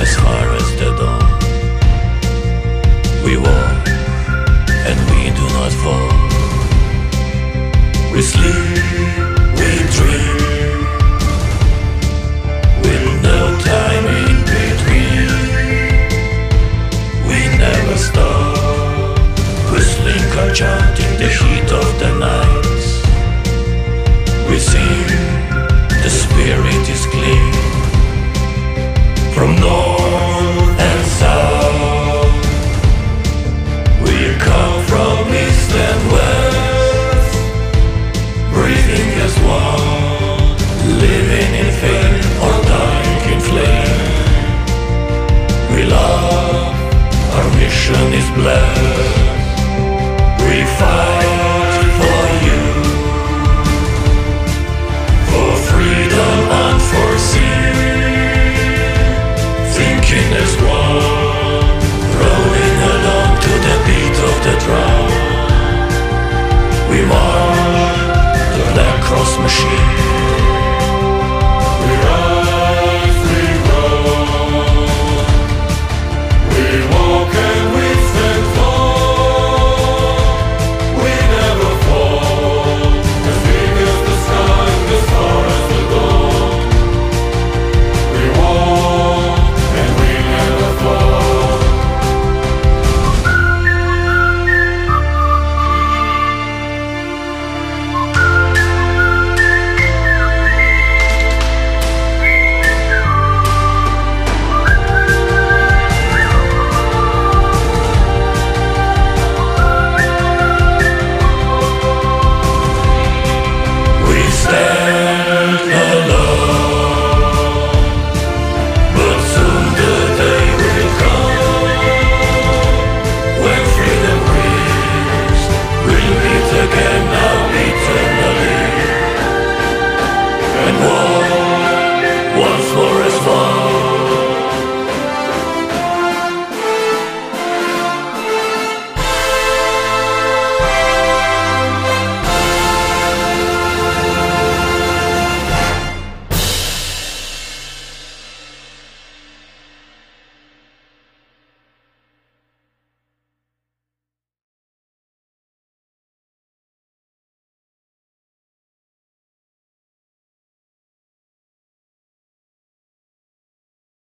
as far as the dawn. We walk and we do not fall. We sleep, we dream, with no time in between. We never stop, whistling or chanting the heat of the From north and south. We come from east and west? Breathing as one Living in faith or dying in flame. We love, our mission is blessed. machine.